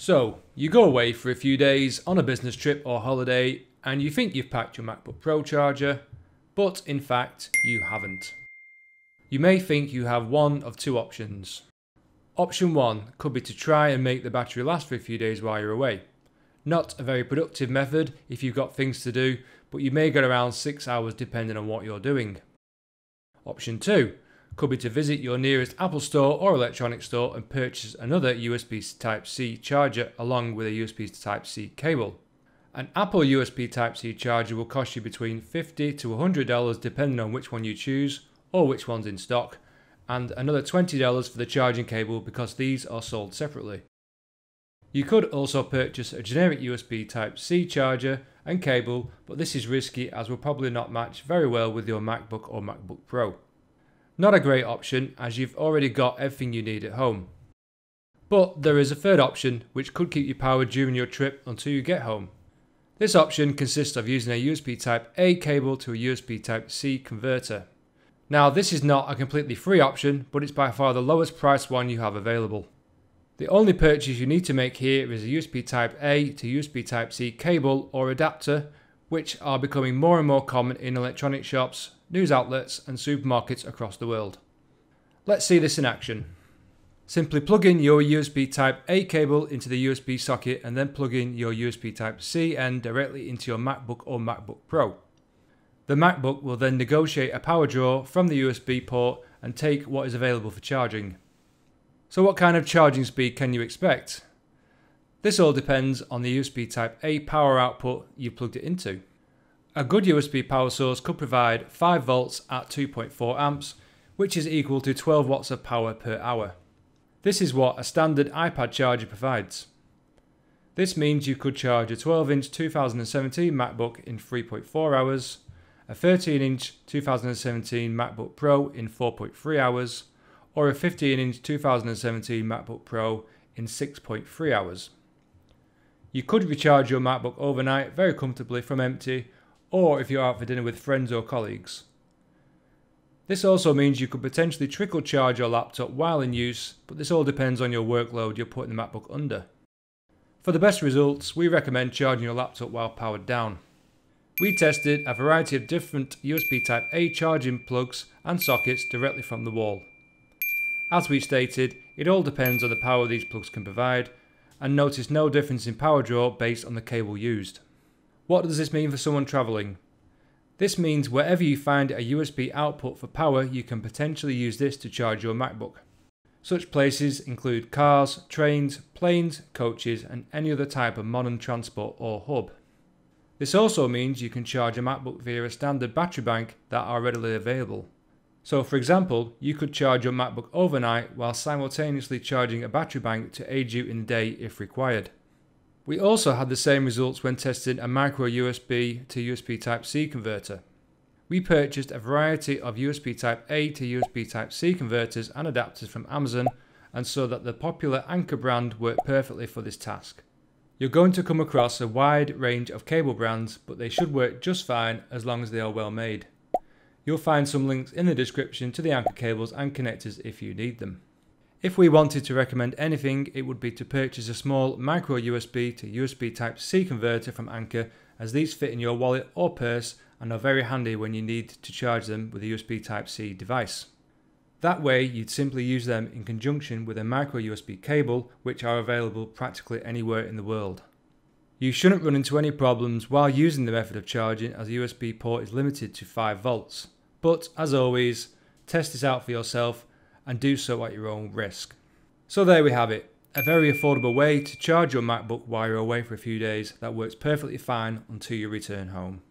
So, you go away for a few days on a business trip or holiday and you think you've packed your MacBook Pro charger, but in fact, you haven't. You may think you have one of two options. Option 1 could be to try and make the battery last for a few days while you're away. Not a very productive method if you've got things to do, but you may get around 6 hours depending on what you're doing. Option 2 could be to visit your nearest Apple store or electronics store and purchase another USB Type-C charger along with a USB Type-C cable. An Apple USB Type-C charger will cost you between 50 to $100 depending on which one you choose or which one's in stock, and another $20 for the charging cable because these are sold separately. You could also purchase a generic USB Type-C charger and cable, but this is risky as will probably not match very well with your MacBook or MacBook Pro. Not a great option as you've already got everything you need at home. But there is a third option which could keep you powered during your trip until you get home. This option consists of using a USB Type A cable to a USB Type C converter. Now this is not a completely free option, but it's by far the lowest priced one you have available. The only purchase you need to make here is a USB Type A to USB Type C cable or adapter, which are becoming more and more common in electronic shops, news outlets and supermarkets across the world. Let's see this in action. Simply plug in your USB Type A cable into the USB socket and then plug in your USB Type C end directly into your MacBook or MacBook Pro. The MacBook will then negotiate a power draw from the USB port and take what is available for charging. So what kind of charging speed can you expect? This all depends on the USB Type A power output you plugged it into. A good USB power source could provide 5 volts at 2.4 amps, which is equal to 12 watts of power per hour. This is what a standard iPad charger provides. This means you could charge a 12-inch 2017 MacBook in 3.4 hours, a 13-inch 2017 MacBook Pro in 4.3 hours, or a 15-inch 2017 MacBook Pro in 6.3 hours. You could recharge your MacBook overnight very comfortably from empty or if you're out for dinner with friends or colleagues. This also means you could potentially trickle charge your laptop while in use, but this all depends on your workload you're putting the MacBook under. For the best results, we recommend charging your laptop while powered down. We tested a variety of different USB Type A charging plugs and sockets directly from the wall. As we stated, it all depends on the power these plugs can provide, and notice no difference in power draw based on the cable used. What does this mean for someone travelling? This means wherever you find a USB output for power, you can potentially use this to charge your MacBook. Such places include cars, trains, planes, coaches, and any other type of modern transport or hub. This also means you can charge a MacBook via a standard battery bank that are readily available. So for example, you could charge your MacBook overnight while simultaneously charging a battery bank to aid you in the day if required. We also had the same results when testing a micro USB to USB Type-C converter. We purchased a variety of USB Type A to USB Type-C converters and adapters from Amazon and saw that the popular Anker brand worked perfectly for this task. You're going to come across a wide range of cable brands, but they should work just fine as long as they are well made. You'll find some links in the description to the Anker cables and connectors if you need them. If we wanted to recommend anything, it would be to purchase a small micro USB to USB Type-C converter from Anker as these fit in your wallet or purse and are very handy when you need to charge them with a USB Type-C device. That way you'd simply use them in conjunction with a micro USB cable which are available practically anywhere in the world. You shouldn't run into any problems while using the method of charging as the USB port is limited to 5 volts. But as always, test this out for yourself and do so at your own risk. So there we have it, a very affordable way to charge your MacBook while you're away for a few days that works perfectly fine until you return home.